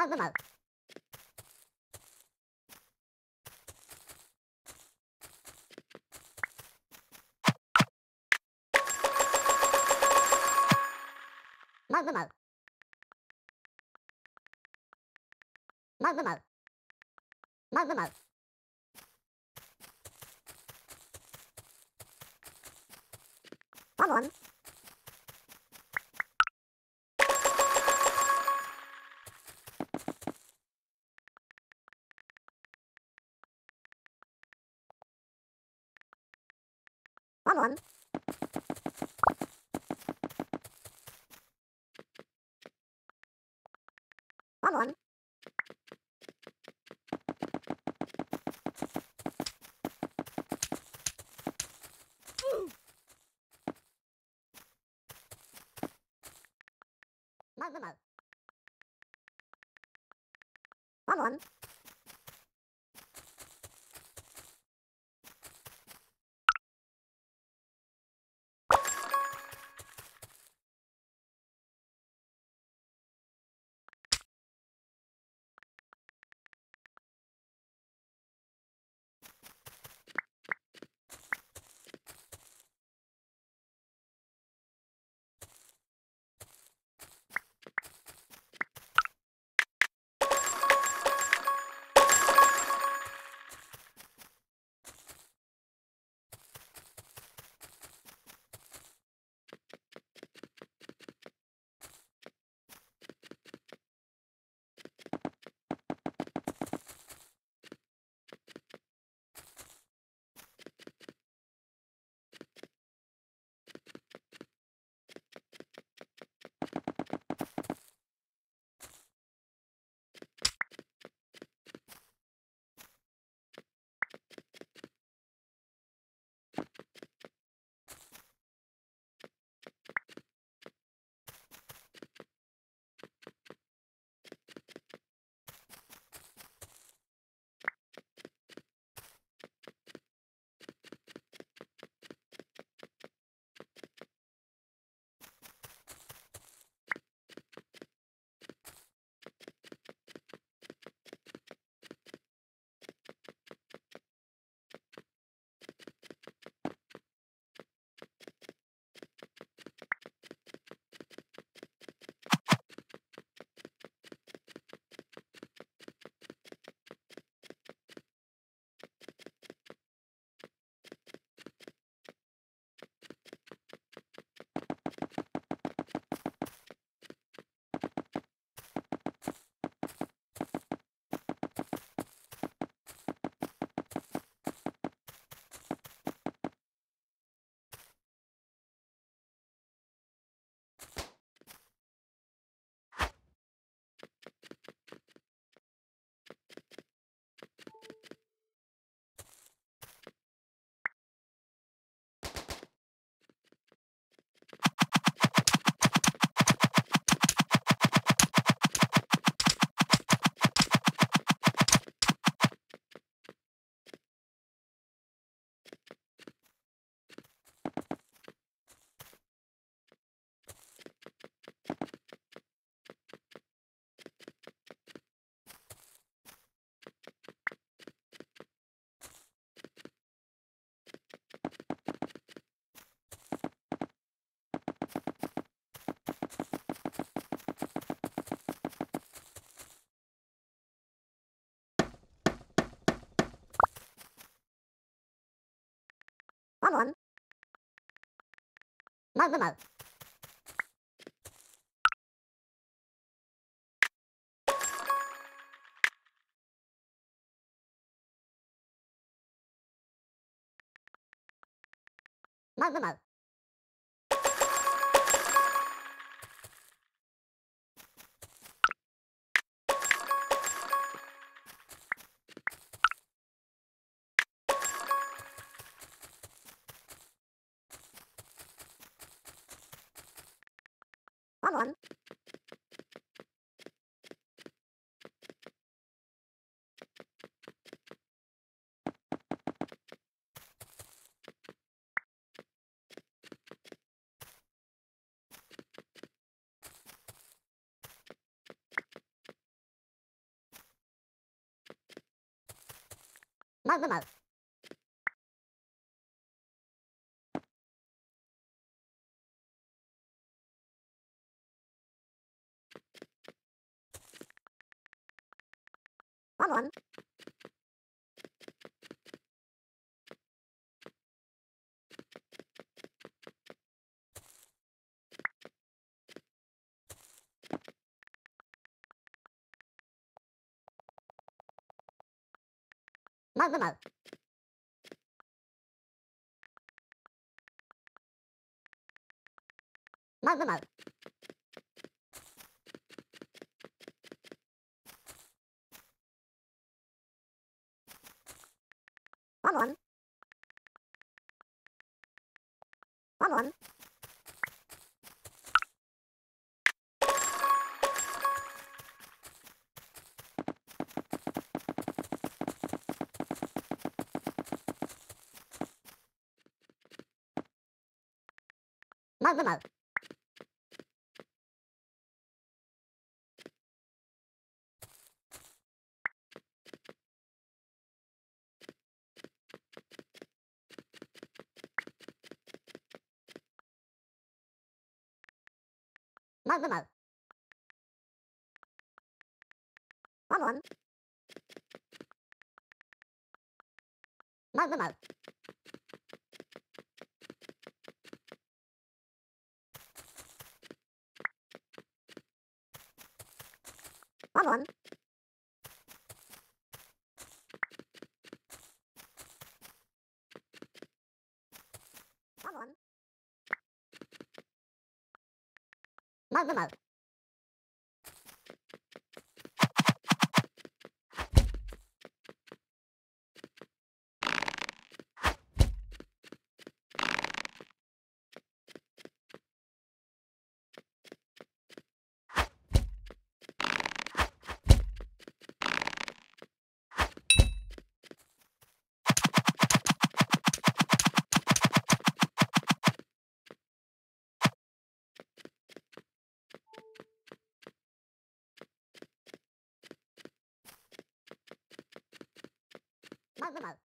Mơ mơ mơ. Mơ mơ mơ. Mơ mơ mơ. Mơ mơ mơ. Come on. Come on. Come on. Mơ mơ mơ. Come Come on. Mơ mơ mơ. Mơ mơ mơ. Mơ mơ mơ. One one. Mơ mơ mơ. Mơ mơ mơ. One one. One one. Mơ mơ mơ. Mơ mơ mơ. One one. Mơ mơ mơ. come on Mo, mo, mo. Mơ mơ. Mơ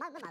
Mơ mơ mơ.